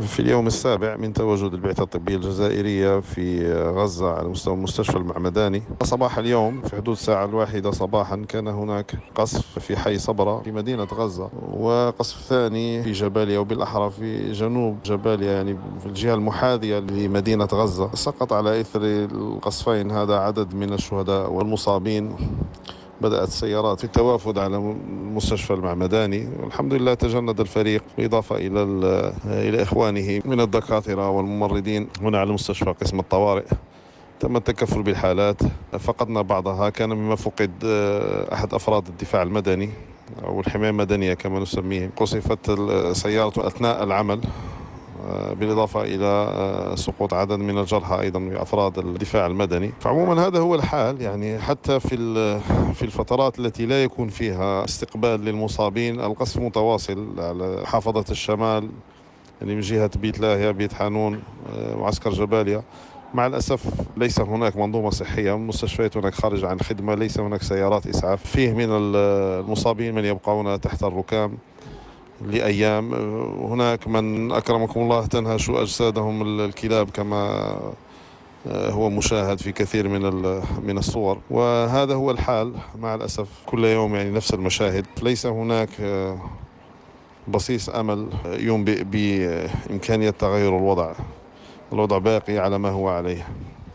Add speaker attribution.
Speaker 1: في اليوم السابع من تواجد البعثة الطبية الجزائرية في غزة على مستوى المستشفى المعمداني. صباح اليوم في حدود الساعة الواحدة صباحا كان هناك قصف في حي صبرة في مدينة غزة وقصف ثاني في جباليا وبالأحرى في جنوب جباليا يعني في الجهة المحاذية لمدينة غزة. سقط على إثر القصفين هذا عدد من الشهداء والمصابين. بدأت السيارات في التوافد على المستشفى المعمداني. والحمد لله تجند الفريق بالإضافة إلى إلى إخوانه من الدكاترة والممرضين هنا على مستشفى قسم الطوارئ. تم التكفل بالحالات. فقدنا بعضها. كان مما فقد آه، أحد أفراد الدفاع المدني أو الحماية المدنية كما نسميه. قصفت السيارة أثناء العمل. بالإضافة إلى آه، سقوط عدد من الجرحى أيضا من أفراد الدفاع المدني. فعموما هذا هو الحال يعني حتى في في الفترات التي لا يكون فيها استقبال للمصابين القصف متواصل على حافظة الشمال يعني من جهة بيت لاهيا بيت حانون آه، معسكر جباليا. مع الأسف ليس هناك منظومة صحية مستشفيات هناك خارج عن الخدمة ليس هناك سيارات إسعاف. فيه من المصابين من يبقون تحت الركام. لأيام. هناك من أكرمكم الله تنهش أجسادهم الكلاب كما آه، هو مشاهد في كثير من من الصور. وهذا هو الحال مع الأسف كل يوم يعني نفس المشاهد. ليس هناك آه، بصيص أمل يوم بإمكانية تغير الوضع. الوضع باقي على ما هو عليه.